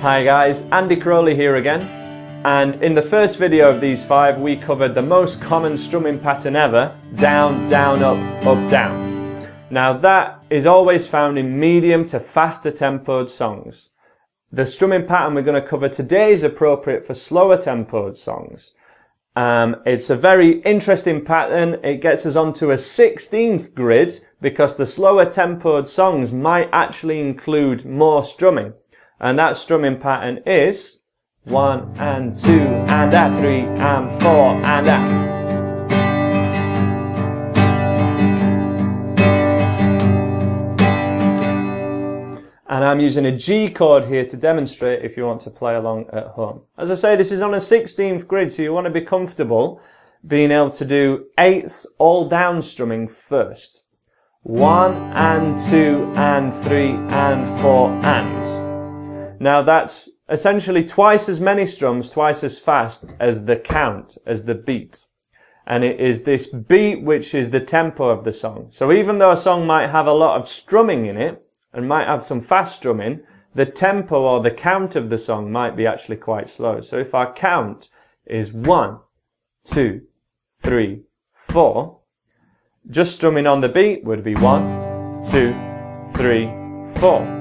Hi guys, Andy Crowley here again. And in the first video of these five, we covered the most common strumming pattern ever, down, down, up, up, down. Now that is always found in medium to faster tempoed songs. The strumming pattern we're going to cover today is appropriate for slower tempoed songs. Um, it's a very interesting pattern. It gets us onto a 16th grid because the slower tempoed songs might actually include more strumming. And that strumming pattern is one and two and a three and four and a. And I'm using a G chord here to demonstrate if you want to play along at home. As I say, this is on a 16th grid, so you want to be comfortable being able to do eighths all down strumming first. One and two and three and four and. Now that's essentially twice as many strums, twice as fast as the count, as the beat. And it is this beat which is the tempo of the song. So even though a song might have a lot of strumming in it, and might have some fast strumming, the tempo or the count of the song might be actually quite slow. So if our count is one, two, three, four, just strumming on the beat would be one, two, three, four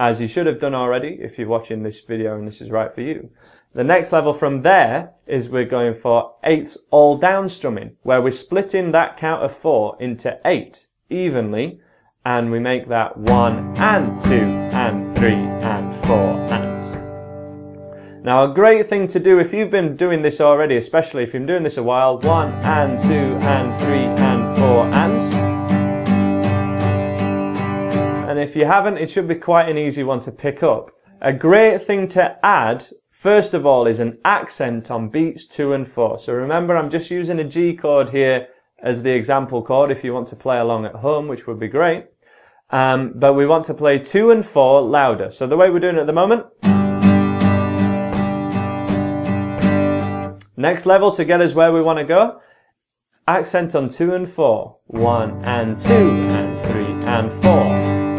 as you should have done already if you're watching this video and this is right for you. The next level from there is we're going for eights all down strumming, where we're splitting that count of four into eight evenly, and we make that one and two and three and four and. Now a great thing to do if you've been doing this already, especially if you've been doing this a while, one and two and three and four and, if you haven't, it should be quite an easy one to pick up. A great thing to add, first of all, is an accent on beats two and four. So remember, I'm just using a G chord here as the example chord if you want to play along at home, which would be great. Um, but we want to play two and four louder. So the way we're doing it at the moment, next level to get us where we want to go, accent on two and four, one and two and three and four.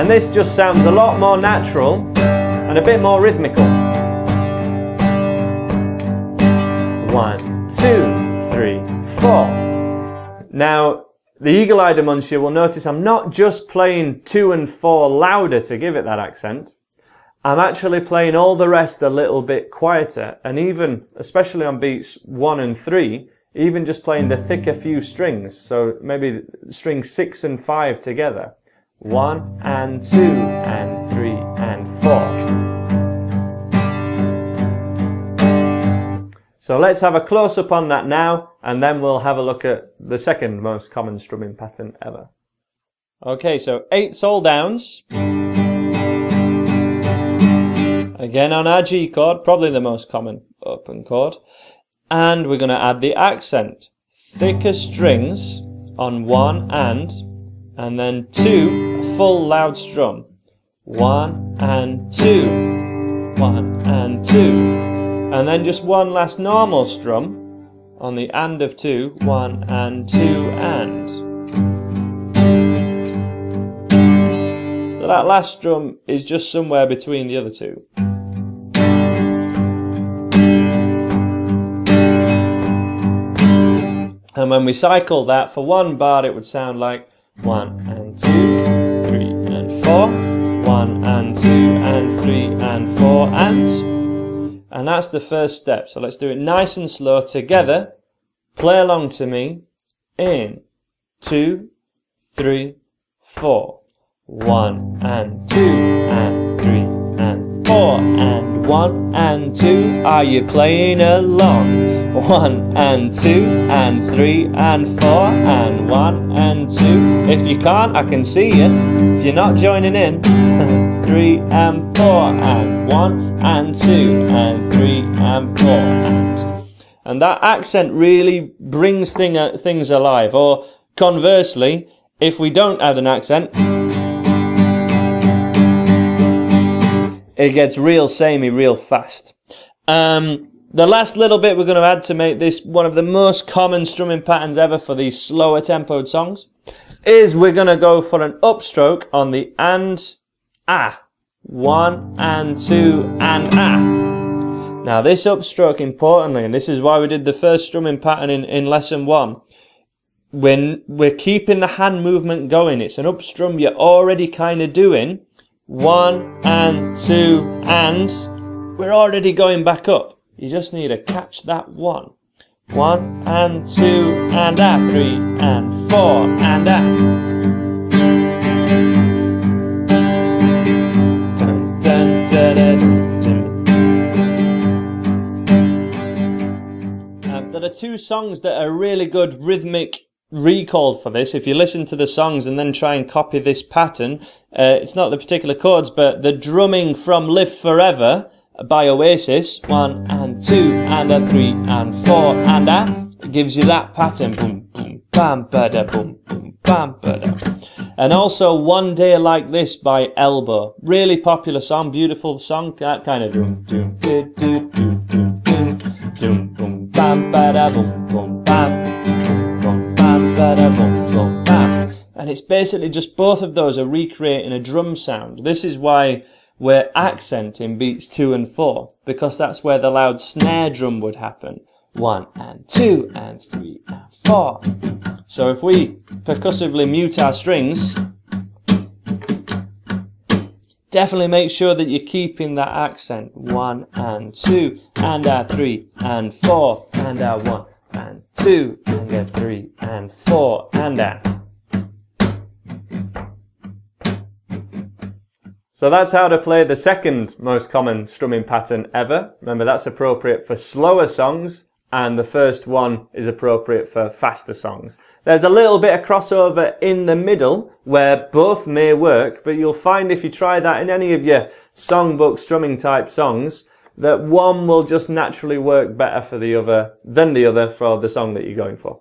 And this just sounds a lot more natural and a bit more rhythmical. One, two, three, four. Now, the eagle-eyed amongst you will notice I'm not just playing two and four louder to give it that accent. I'm actually playing all the rest a little bit quieter and even, especially on beats one and three, even just playing the thicker few strings. So maybe strings six and five together. One and two and three and four. So let's have a close up on that now and then we'll have a look at the second most common strumming pattern ever. Okay, so eight all downs. Again on our G chord, probably the most common open chord. And we're going to add the accent. Thicker strings on one and and then two, full loud strum. One and two, one and two. And then just one last normal strum on the and of two, one and two and. So that last strum is just somewhere between the other two. And when we cycle that for one bar, it would sound like one and two, three and four. One and two and three and four and. And that's the first step. So let's do it nice and slow together. Play along to me. In two, three, four. One and two and three and four and one and two. Are you playing along? One and two and three and four and one and two. If you can't, I can see you. If you're not joining in, three and four and one and two and three and four and. And that accent really brings thing, things alive. Or conversely, if we don't add an accent, it gets real samey real fast. Um, the last little bit we're going to add to make this one of the most common strumming patterns ever for these slower tempoed songs is we're going to go for an upstroke on the and, ah. One and two and ah. Now this upstroke importantly, and this is why we did the first strumming pattern in, in lesson one, when we're keeping the hand movement going, it's an upstrum you're already kind of doing. One and two and we're already going back up. You just need to catch that one. One and two and ah, three and four and ah. there are two songs that are really good rhythmic recalled for this. If you listen to the songs and then try and copy this pattern, uh, it's not the particular chords, but the drumming from Live Forever by Oasis. One and two and a three and four and a gives you that pattern. Boom, boom, bam, bada, boom, boom, bam, bada. And also One Day Like This by Elbow. Really popular song, beautiful song, that kind of doom, doom, doom, doom, doom, doom, doom, boom, bam, boom, boom, bam boom, bam. And it's basically just both of those are recreating a drum sound. This is why we're accenting beats two and four, because that's where the loud snare drum would happen. One and two and three and four. So if we percussively mute our strings, definitely make sure that you're keeping that accent. One and two and a three and four and a one and two and a three and four and a So that's how to play the second most common strumming pattern ever. Remember that's appropriate for slower songs and the first one is appropriate for faster songs. There's a little bit of crossover in the middle where both may work, but you'll find if you try that in any of your songbook strumming type songs, that one will just naturally work better for the other than the other for the song that you're going for.